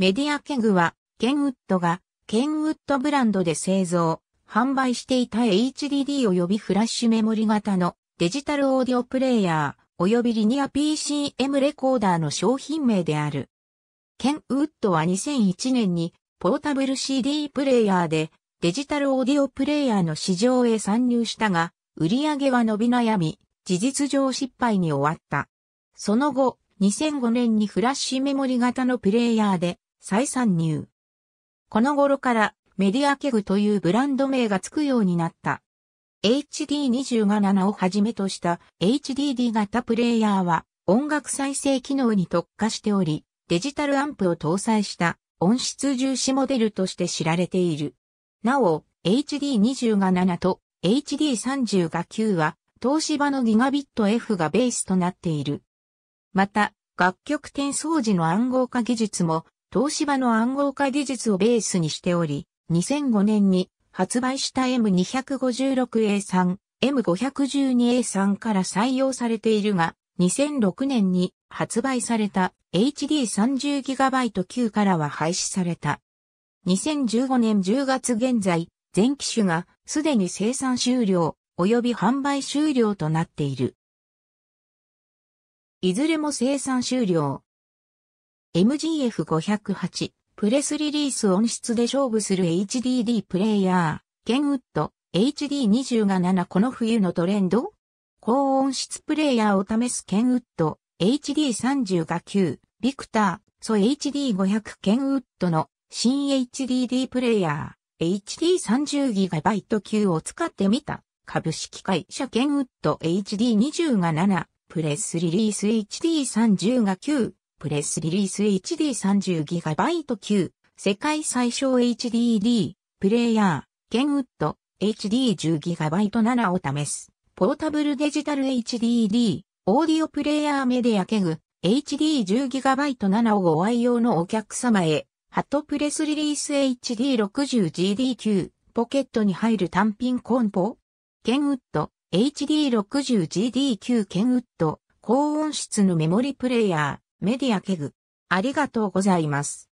メディアケグは、ケンウッドが、ケンウッドブランドで製造、販売していた HDD 及びフラッシュメモリ型のデジタルオーディオプレイヤー及びリニア PCM レコーダーの商品名である。ケンウッドは2001年にポータブル CD プレイヤーでデジタルオーディオプレイヤーの市場へ参入したが、売り上げは伸び悩み、事実上失敗に終わった。その後、2005年にフラッシュメモリ型のプレイヤーで再参入。この頃からメディアケグというブランド名がつくようになった。HD27 をはじめとした HDD 型プレイヤーは音楽再生機能に特化しており、デジタルアンプを搭載した音質重視モデルとして知られている。なお、HD27 と HD30 が9は東芝のギガビット F がベースとなっている。また、楽曲転送時の暗号化技術も東芝の暗号化技術をベースにしており、2005年に発売した M256A3、M512A3 から採用されているが、2006年に発売された HD30GB 級からは廃止された。2015年10月現在、全機種がすでに生産終了及び販売終了となっている。いずれも生産終了。MGF508 プレスリリース音質で勝負する HDD プレイヤー、ケンウッド HD20 が7この冬のトレンド？高音質プレイヤーを試すケンウッド HD30 が9、ビクター、ソ HD500 ケンウッドの新 HDD プレイヤー HD30GB 級を使ってみた。株式会社ケンウッド HD20 が7プレスリリース HD30 が9プレスリリース HD30GB 級、世界最小 HDD、プレイヤー、ケンウッド、HD10GB7 を試す。ポータブルデジタル HDD、オーディオプレイヤーメディアケグ、HD10GB7 をご愛用のお客様へ、ハットプレスリリース HD60GD9、ポケットに入る単品コンポケンウッド、HD60GD9 ケンウッド、高音質のメモリプレイヤー、メディアケグ。ありがとうございます。